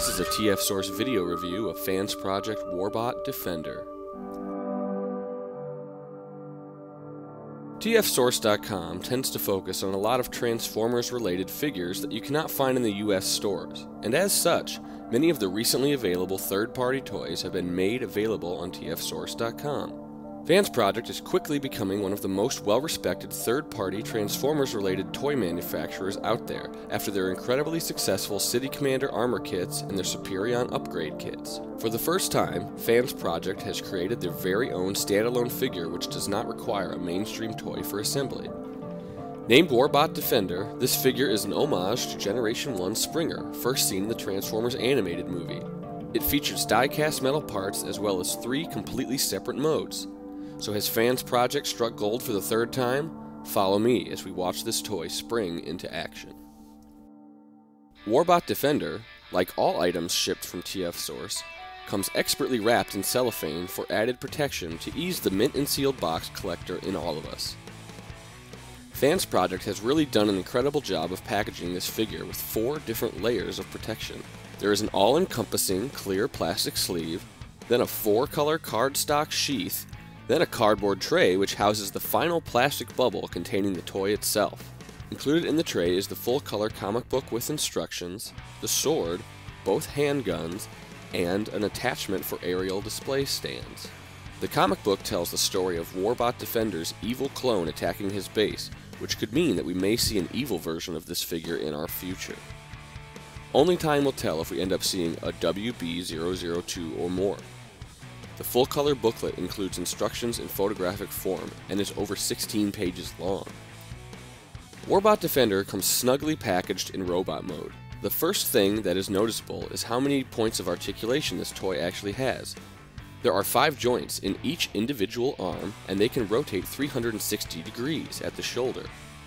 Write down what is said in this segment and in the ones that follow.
This is a TF Source video review of Fansproject Warbot Defender. TFSource.com tends to focus on a lot of Transformers related figures that you cannot find in the US stores, and as such, many of the recently available third party toys have been made available on TFSource.com. Fansproject is quickly becoming one of the most well respected third party Transformers related toy manufacturers out there after their incredibly successful City Commander armor kits and their Superion upgrade kits. For the first time, Fansproject has created their very own standalone figure which does not require a mainstream toy for assembly. Named Warbot Defender, this figure is an homage to Generation 1 Springer, first seen in the Transformers animated movie. It features die-cast metal parts as well as three completely separate modes. So has Fansproject struck gold for the third time? Follow me as we watch this toy spring into action. Warbot Defender, like all items shipped from TF Source, comes expertly wrapped in cellophane for added protection to ease the mint and sealed box collector in all of us. Fansproject has really done an incredible job of packaging this figure with four different layers of protection. There is an all-encompassing clear plastic sleeve, then a four-color cardstock sheath, then a cardboard tray which houses the final plastic bubble containing the toy itself. Included in the tray is the full color comic book with instructions, the sword, both handguns, and an attachment for aerial display stands. The comic book tells the story of Warbot Defender's evil clone attacking his base, which could mean that we may see an evil version of this figure in our future. Only time will tell if we end up seeing a WB002 or more. The full color booklet includes instructions in photographic form and is over 16 pages long. Warbot Defender comes snugly packaged in robot mode. The first thing that is noticeable is how many points of articulation this toy actually has. There are five joints in each individual arm, and they can rotate 360 degrees at the shoulder.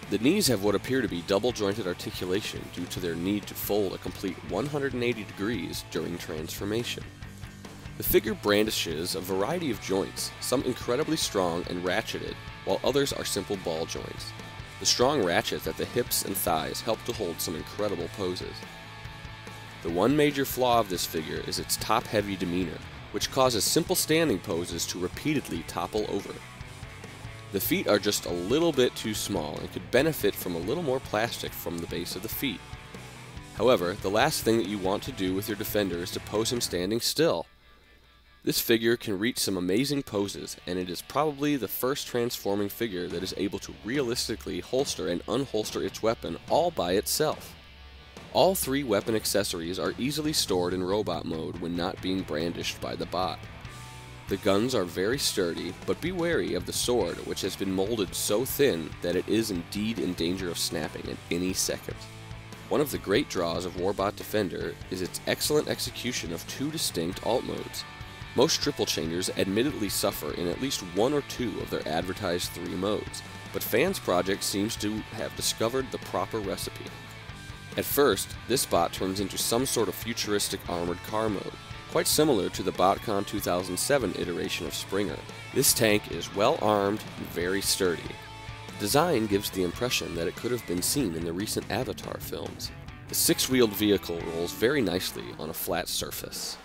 The knees have what appear to be double jointed articulation due to their need to fold a complete 180 degrees during transformation. The figure brandishes a variety of joints, some incredibly strong and ratcheted, while others are simple ball joints. The strong ratchets at the hips and thighs help to hold some incredible poses. The one major flaw of this figure is its top-heavy demeanor, which causes simple standing poses to repeatedly topple over. The feet are just a little bit too small and could benefit from a little more plastic from the base of the feet. However, the last thing that you want to do with your defender is to pose him standing still. This figure can reach some amazing poses, and it is probably the first transforming figure that is able to realistically holster and unholster its weapon all by itself. All three weapon accessories are easily stored in robot mode when not being brandished by the bot. The guns are very sturdy, but be wary of the sword, which has been molded so thin that it is indeed in danger of snapping at any second. One of the great draws of Warbot Defender is its excellent execution of two distinct alt modes, most triple changers admittedly suffer in at least one or two of their advertised three modes, but Fansproject seems to have discovered the proper recipe. At first, this bot turns into some sort of futuristic armored car mode, quite similar to the BotCon 2007 iteration of Springer. This tank is well armed and very sturdy. The design gives the impression that it could have been seen in the recent Avatar films. The six-wheeled vehicle rolls very nicely on a flat surface.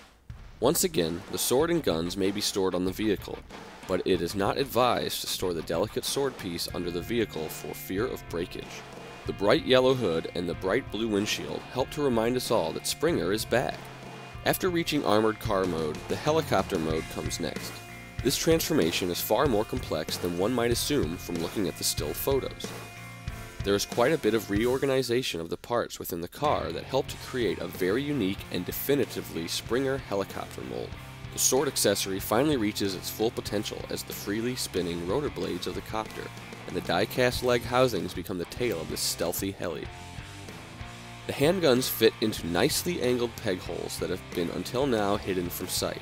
Once again, the sword and guns may be stored on the vehicle, but it is not advised to store the delicate sword piece under the vehicle for fear of breakage. The bright yellow hood and the bright blue windshield help to remind us all that Springer is back. After reaching armored car mode, the helicopter mode comes next. This transformation is far more complex than one might assume from looking at the still photos. There is quite a bit of reorganization of the parts within the car that help to create a very unique and definitively Springer helicopter mold. The sword accessory finally reaches its full potential as the freely spinning rotor blades of the copter, and the die-cast leg housings become the tail of this stealthy heli. The handguns fit into nicely angled peg holes that have been until now hidden from sight,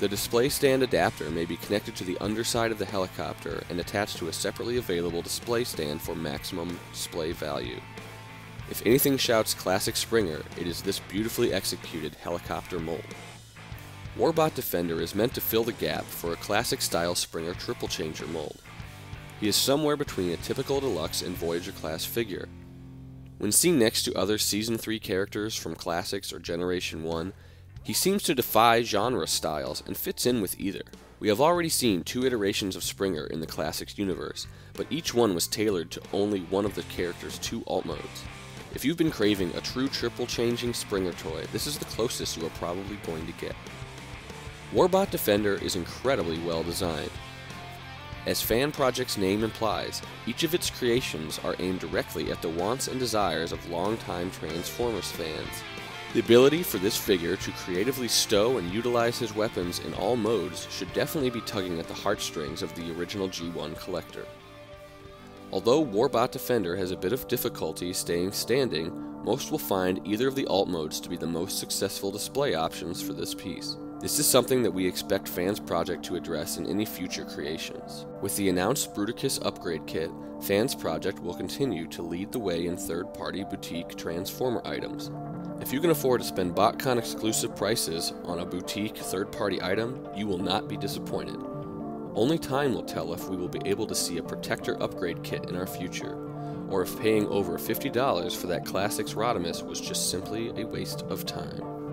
the display stand adapter may be connected to the underside of the helicopter and attached to a separately available display stand for maximum display value. If anything shouts classic Springer, it is this beautifully executed helicopter mold. Warbot Defender is meant to fill the gap for a classic style Springer triple changer mold. He is somewhere between a typical deluxe and Voyager class figure. When seen next to other Season 3 characters from Classics or Generation 1, he seems to defy genre styles and fits in with either. We have already seen two iterations of Springer in the Classics universe, but each one was tailored to only one of the character's two alt modes. If you've been craving a true triple changing Springer toy, this is the closest you are probably going to get. Warbot Defender is incredibly well designed. As Fansproject's name implies, each of its creations are aimed directly at the wants and desires of longtime Transformers fans. The ability for this figure to creatively stow and utilize his weapons in all modes should definitely be tugging at the heartstrings of the original G1 collector. Although Warbot Defender has a bit of difficulty staying standing, most will find either of the alt modes to be the most successful display options for this piece. This is something that we expect Fansproject to address in any future creations. With the announced Bruticus upgrade kit, Fansproject will continue to lead the way in third party boutique Transformer items. If you can afford to spend BotCon exclusive prices on a boutique third party item, you will not be disappointed. Only time will tell if we will be able to see a Protector upgrade kit in our future, or if paying over $50 for that Classics Rodimus was just simply a waste of time.